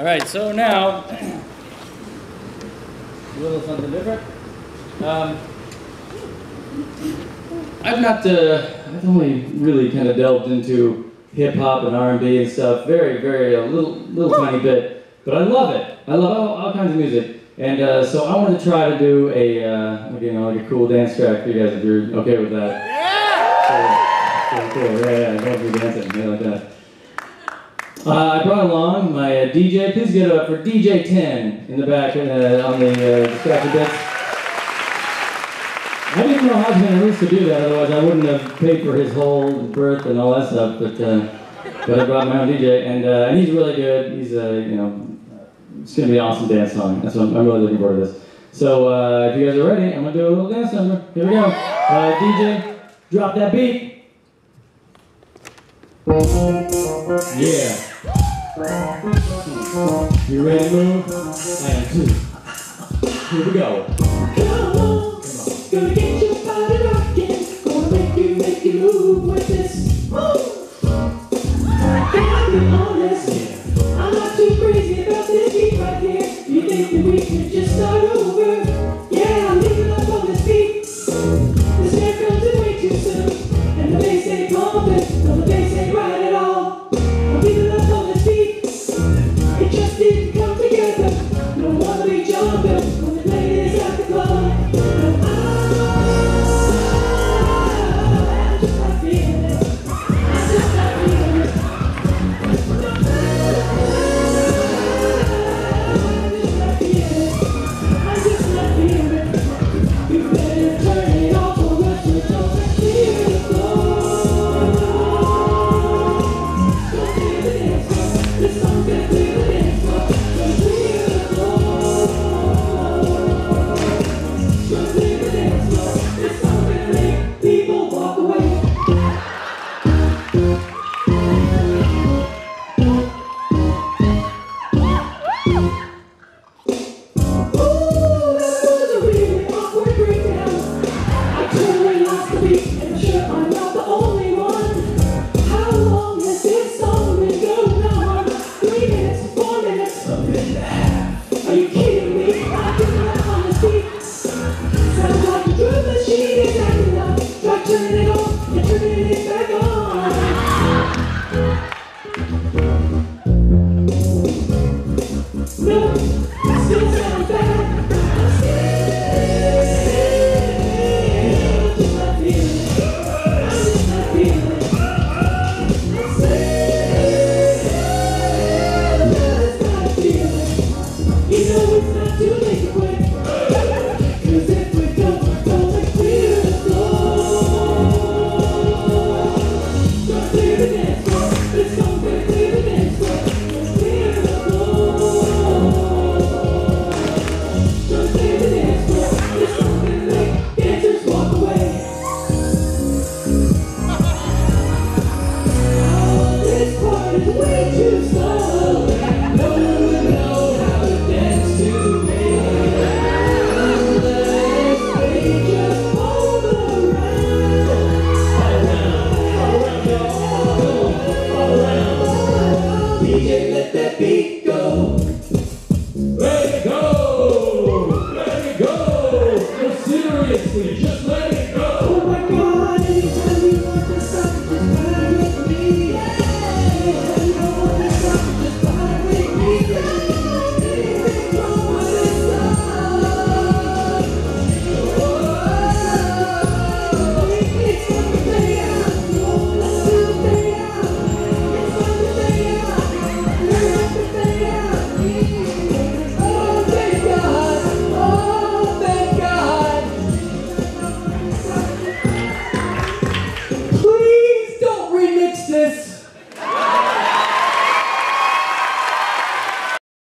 All right, so now, a little something different. Um, I've not, uh, I've only really kind of delved into hip hop and R&B and stuff, very, very, a little, little tiny bit, but I love it. I love all, all kinds of music. And uh, so I want to try to do a, uh, you know, like a cool dance track for you guys if you're okay with that. Yeah! Cool, cool, yeah, yeah, I love you dancing, yeah, like that. Uh, I brought along my uh, DJ. Please get it up for DJ 10 in the back uh, on the uh, distracted bits. I didn't know how to to do that, otherwise I wouldn't have paid for his whole berth and all that stuff. But uh, but I brought my own DJ, and uh, and he's really good. He's uh, you know, it's going to be an awesome dance song. That's what I'm, I'm really looking forward to this. So if you guys are ready, I'm going to do a little dance number. Here we go. DJ, drop that beat. Yeah. You ready to move? And two. Here we go. Come on, gonna get Are you kidding